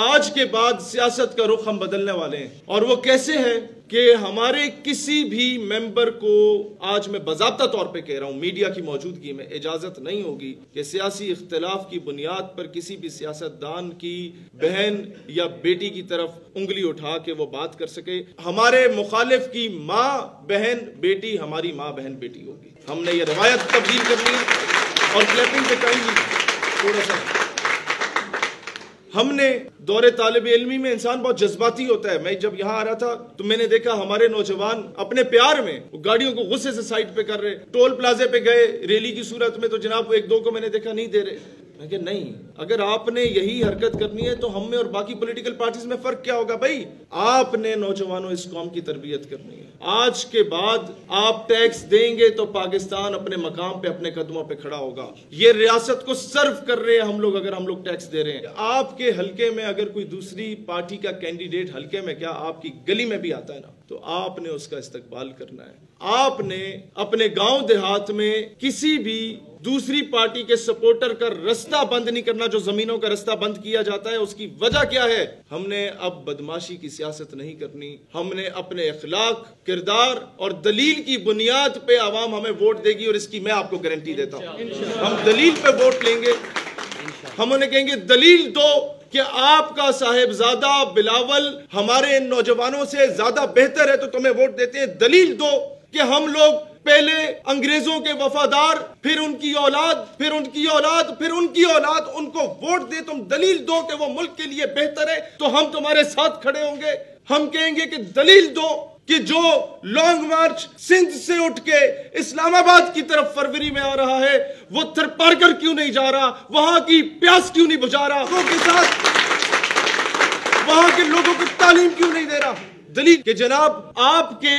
आज के बाद सियासत का रुख हम बदलने वाले हैं। और वो कैसे है कि हमारे किसी भी मेंबर को आज मैं बाबा तौर पे कह रहा हूँ, मीडिया की मौजूदगी में इजाज़त नहीं होगी कि सियासी इख्तलाफ की बुनियाद पर किसी भी सियासतदान की बहन या बेटी की तरफ़ उंगली उठा के वो बात कर सके। हमारे मुखालिफ की माँ बहन बेटी, हमारी माँ बहन बेटी होगी। हमने ये रवायत तब्दील करनी है और क्लैपिंग पे टाइम थोड़ा सा हमने दौरे तालब इलमी में इंसान बहुत जज्बाती होता है। मैं जब यहाँ आ रहा था तो मैंने देखा हमारे नौजवान अपने प्यार में गाड़ियों को गुस्से से साइड पे कर रहे टोल प्लाजे पे गए, रैली की सूरत में तो जनाब एक दो को मैंने देखा नहीं दे रहे। मैं नहीं, अगर आपने यही हरकत करनी है तो हम में और बाकी पॉलिटिकल पार्टीज़ में फ़र्क क्या होगा भाई? आपने नौजवानों इस कौम की तरबियत करनी है। आज के बाद आप टैक्स देंगे तो पाकिस्तान अपने मकाम पे, अपने कदमों पे खड़ा होगा। ये रियासत को सर्व कर रहे हैं हम लोग, अगर हम लोग टैक्स दे रहे हैं। आपके हलके में अगर कोई दूसरी पार्टी का कैंडिडेट हलके में, क्या आपकी गली में भी आता है ना? तो आपने उसका इस्तकबाल करना है। आपने अपने गाँव देहात में किसी भी दूसरी पार्टी के सपोर्टर का रास्ता बंद नहीं करना, जो जमीनों का रास्ता बंद किया जाता है, उसकी वजह क्या है? हमने अब बदमाशी की सियासत नहीं करनी। हमने अपने अखलाक, किरदार और दलील की बुनियाद पे आवाम हमें वोट देगी और इसकी मैं आपको गारंटी देता हूँ। हम दलील पे वोट लेंगे। हम उन्हें कहेंगे, दलील दो। कि आपका साहेबजादा बिलावल हमारे इन नौजवानों से ज़्यादा बेहतर है तो तुम्हें वोट देते हैं। दलील दो कि हम लोग पहले अंग्रेज़ों के वफादार, फिर उनकी औलाद, फिर उनकी औलाद, फिर उनकी औलाद, उनको वोट दे। तुम दलील दो कि वो मुल्क के लिए बेहतर है तो हम तुम्हारे साथ खड़े होंगे। हम कहेंगे कि दलील दो कि जो लॉन्ग मार्च सिंध से उठ के इस्लामाबाद की तरफ़ फरवरी में आ रहा है, वो थरपारकर क्यों नहीं जा रहा? वहाँ की प्यास क्यों नहीं बुझा रहा? लोगों के साथ वहाँ के लोगों को तालीम क्यों नहीं दे रहा? दलील के जनाब, आपके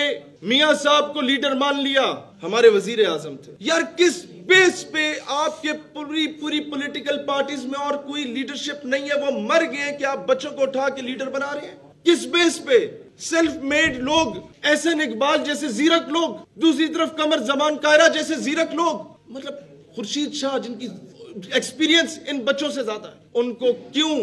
मियाँ साहब को लीडर मान लिया, हमारे वज़ीर आज़म थे। यार, किस बेस पे आपके पूरी पूरी पॉलिटिकल पार्टीज़ में और कोई लीडरशिप नहीं है? वो मर गए कि आप बच्चों को उठा के लीडर बना रहे हैं? किस बेस पे? सेल्फ मेड लोग एहसन इकबाल जैसे जीरक लोग, दूसरी तरफ़ कमर जमान कायरा जैसे जीरक लोग। मतलब खुर्शीद शाह जिनकी एक्सपीरियंस इन बच्चों से ज़्यादा है, उनको क्यों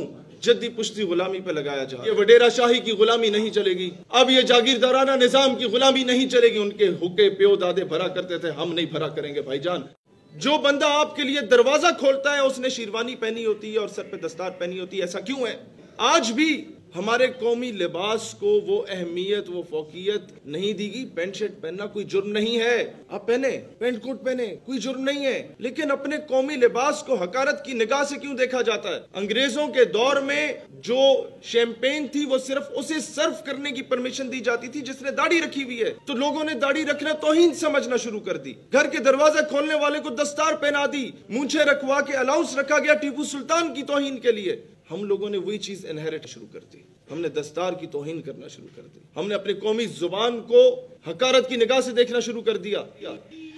जद्दी पुश्ती गुलामी पे लगाया जाए ये वडेरा शाही की गुलामी नहीं चलेगी। अब ये जागीरदाराना निज़ाम की गुलामी नहीं चलेगी। उनके हुक्के प्यो दादे भरा करते थे, हम नहीं भरा करेंगे भाईजान। जो बंदा आपके लिए दरवाज़ा खोलता है, उसने शेरवानी पहनी होती है और सर पे दस्तार पहनी होती है, ऐसा क्यों है? आज भी हमारे कौमी लिबास को वो अहमियत, वो फोकियत नहीं दी गई पेंट शर्ट पहनना कोई जुर्म नहीं है। आप पहने, पेंट कोट पहने, कोई जुर्म नहीं है। लेकिन अपने कौमी लिबास को हकारत की निगाह से क्यों देखा जाता है? अंग्रेज़ों के दौर में जो शैंपेन थी, वो सिर्फ़ उसे सर्व करने की परमिशन दी जाती थी, जिसने दाढ़ी रखी हुई है। तो लोगों ने दाढ़ी रखना तोहिन समझना शुरू कर दी। घर के दरवाजे खोलने वाले को दस्तार पहना दी, मूछे रखवा के अलाउंस रखा गया टीपू सुल्तान की तोहिन के लिए। हम लोगों ने वही चीज़ इनहेरिट शुरू कर दी। हमने दस्तार की तोहिन करना शुरू कर दी। हमने अपने कौमी ज़ुबान को हकारत की निगाह से देखना शुरू कर दिया।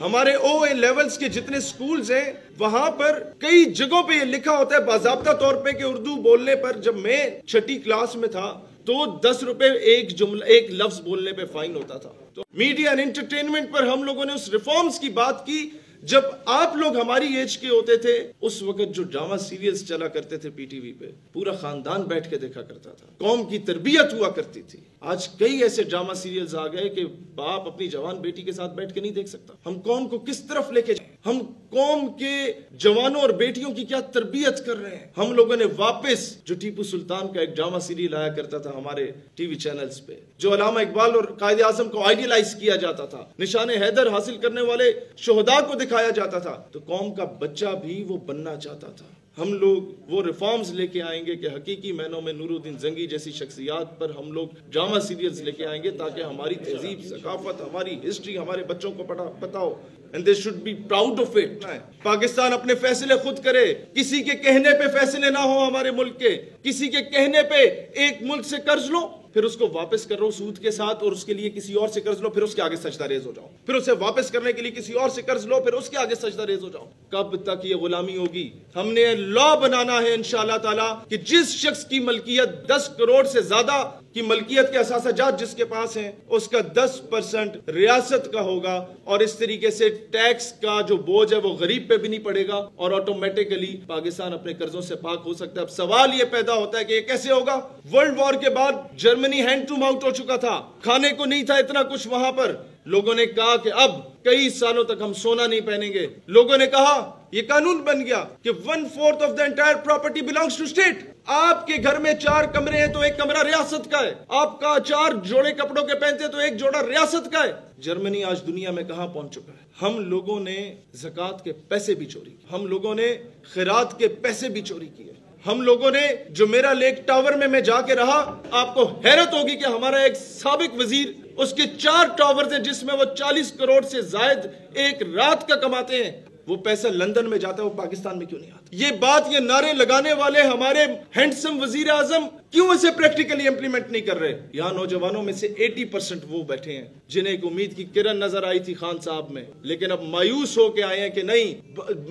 हमारे ओ ए लेवल्स के जितने स्कूल्स हैं, वहाँ पर कई जगहों पे ये लिखा होता है, बाजाबता तौर पे कि उर्दू बोलने पर जब मैं छठी क्लास में था तो दस रुपए एक जुमला, एक लफ्ज बोलने पे फाइन होता था। तो मीडिया एंड एंटरटेनमेंट पर हम लोगों ने उस रिफॉर्म्स की बात की जब आप लोग हमारी एज के होते थे, उस वक्त जो ड्रामा सीरियल्स चला करते थे पीटीवी पे, पूरा खानदान बैठ के देखा करता था। कौम की तरबियत हुआ करती थी। आज कई ऐसे ड्रामा सीरियल्स आ गए कि बाप अपनी जवान बेटी के साथ बैठ के नहीं देख सकता। हम कौम को किस तरफ़ लेके जाए हम कौम के जवानों और बेटियों की क्या तरबियत कर रहे हैं? हम लोगों ने वापस जो टीपू सुल्तान का एक ड्रामा सीरियल आया करता था हमारे टीवी चैनल्स पे, जो अलामा इकबाल और कायदे आज़म को आइडियलाइज किया जाता था, निशान हैदर हासिल करने वाले शोहदा को दिखाया जाता था तो कौम का बच्चा भी वो बनना चाहता था। हम लोग वो रिफॉर्म्स लेके आएँगे कि हकीकी मैनों में नूरुद्दीन जंगी जैसी शख्सियात पर हम लोग ड्रामा सीरियल्स लेके आएँगे, ताकि हमारी तहजीब, सकाफत, हमारी हिस्ट्री, हमारे बच्चों को पता पता हो and they should be proud of it Pakistan अपने फैसले खुद करे। किसी के कहने पे फैसले ना हो हमारे मुल्क के। किसी के कहने पे एक मुल्क से कर्ज लो। फिर उसको वापस कर लो सूद के साथ और उसके लिए किसी और से कर्ज लो, फिर उसके आगे सजदा रेज हो जाओ। फिर उसे वापस करने के लिए किसी और से कर्ज लो, फिर उसके आगे सजदा रेज हो जाओ। कब तक ये गुलामी होगी? हमने लॉ बनाना है इंशाल्लाह ताला कि जिस शख्स की मलकियत दस करोड़ से ज़्यादा की मलकियत के असाजात जिसके पास हैं, उसका 10 परसेंट रियासत का होगा और इस तरीके से टैक्स का जो बोझ है वो गरीब पे भी नहीं पड़ेगा और ऑटोमेटिकली पाकिस्तान अपने कर्जों से पाक हो सकता है। अब सवाल ये पैदा होता है कि ये कैसे होगा? वर्ल्ड वॉर के बाद जर्मनी हैंड टू माउथ हो चुका था। खाने को नहीं था इतना कुछ वहाँ पर। लोगों ने कहा कि अब कई सालों तक हम सोना नहीं पहनेंगे। लोगों ने कहा यह कानून बन गया कि one fourth of the entire property belongs to state आपके घर में चार कमरे हैं तो एक कमरा रियासत का है। आपका चार जोड़े कपड़ों के पहनते तो एक जोड़ा रियासत का है। जर्मनी आज दुनिया में कहा पहुँच चुका है? हम लोगों ने जक़ात के पैसे भी चोरी हम लोगों ने खैरात के पैसे भी चोरी किए। हम लोगों ने, जो मेरा लेक टावर में मैं जाके रहा, आपको हैरत होगी कि हमारा एक सबक वज़ीर उसके चार टावर हैं जिसमें वो 40 करोड़ से जायद एक रात का कमाते हैं। वो पैसा लंदन में जाता है, वो पाकिस्तान में क्यों नहीं आता? ये बात ये नारे लगाने वाले हमारे हैंडसम वज़ीर आज़म क्यों इसे प्रैक्टिकली इंप्लीमेंट नहीं कर रहे? यहाँ नौजवानों में से 80 परसेंट वो बैठे हैं, जिन्हें एक उम्मीद की किरण नज़र आई थी खान साहब में। लेकिन अब मायूस होके आए हैं कि नहीं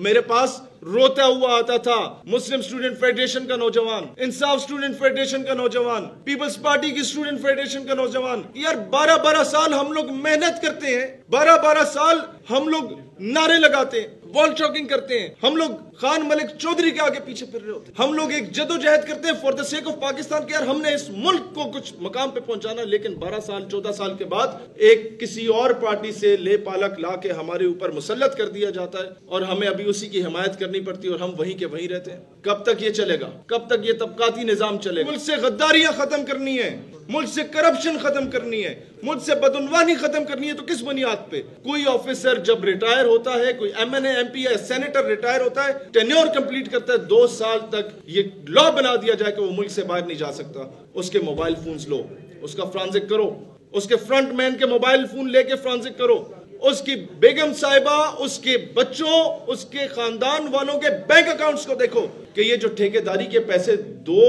मेरे पास रोता हुआ आता था, मुस्लिम स्टूडेंट फेडरेशन का नौजवान, इंसाफ स्टूडेंट फेडरेशन का नौजवान पीपल्स पार्टी की स्टूडेंट फेडरेशन का नौजवान। यार बारह बारह साल हम लोग मेहनत करते हैं बारह बारह साल हम लोग नारे लगाते हैं वॉल चौकिंग करते हैं। हम लोग खान मलिक चौधरी के आगे पीछे फिर रहे होते। हम लोग एक जदोजहद करते हैं for the sake of Pakistan के यार, हमने इस मुल्क को कुछ मकाम पे पहुंचाना, लेकिन 12 साल 14 साल के बाद एक किसी और पार्टी से ले पालक ला के हमारे ऊपर मुसलत कर दिया जाता है, और हमें अभी उसी की हिमायत करनी पड़ती है, और हम वहीं के वहीं रहते हैं। कब तक ये चलेगा? कब तक ये तबकाती निज़ाम चलेगा? मुल्क से गद्दारियाँ खत्म करनी है। मुल्क से करप्शन खत्म करनी है मुल्क से बदनवानी खत्म करनी है तो किस बुनियाद पे? कोई ऑफिसर जब रिटायर होता है, कोई M N M P senator retire होता है टेन्योर कंप्लीट करता है, दो साल तक ये लॉ बना दिया जाए कि वो मुल्क से बाहर नहीं जा सकता। उसके मोबाइल फ़ोन लो, उसका फ्रांसिक करो, उसके फ्रंट मैन के मोबाइल फ़ोन लेके फ्रांसिक करो, उसकी बेगम साहिबा, उसके बच्चों, उसके खानदान वालों के बैंक अकाउंट्स को देखो कि ये जो ठेकेदारी के पैसे दो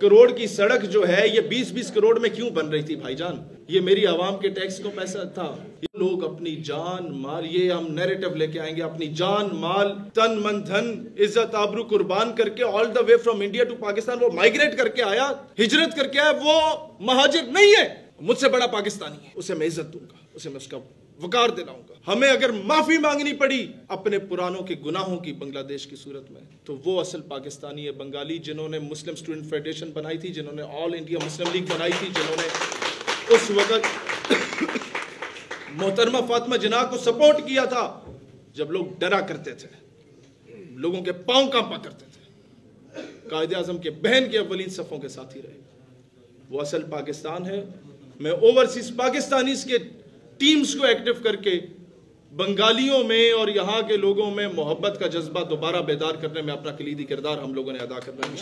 करोड़ की सड़क जो है, ये 20-20 करोड़ में क्यों बन रही थी भाईजान? ये मेरी आवाम के टैक्स को पैसा था। ये लोग अपनी जान माल, ये हम नैरेटिव लेके आएँगे, अपनी जान माल, तन मन धन, इज़्ज़त आबरू कुर्बान करके all the way from India to Pakistan वो माइग्रेट करके आया, हिजरत करके आया, वो महाजिर नहीं है। मुझसे बड़ा पाकिस्तानी है, उसे मैं इज़्ज़त दूँगा, उसे मैं उसका वकार दिलाऊँगा हमें अगर माफ़ी मांगनी पड़ी अपने पुरानों के गुनाहों की बांग्लादेश की सूरत में तो वो असल पाकिस्तानी है, बंगाली, जिन्होंने मुस्लिम स्टूडेंट फेडरेशन बनाई थी, जिन्होंने ऑल इंडिया मुस्लिम लीग बनाई थी, जिन्होंने उस वक्त मोहतरमा फातिमा जना को सपोर्ट किया था, जब लोग डरा करते थे, लोगों के पाँव कांपा करते थे। कायद आज़म के बहन के अवलीन सफ़ों के साथ ही रहे। वो असल पाकिस्तान है, मैं ओवरसीज पाकिस्तानी के टीम्स को एक्टिव करके बंगालियों में और यहाँ के लोगों में मोहब्बत का जज्बा दोबारा बेदार करने में अपना कलीदी किरदार हम लोगों ने अदा करना है।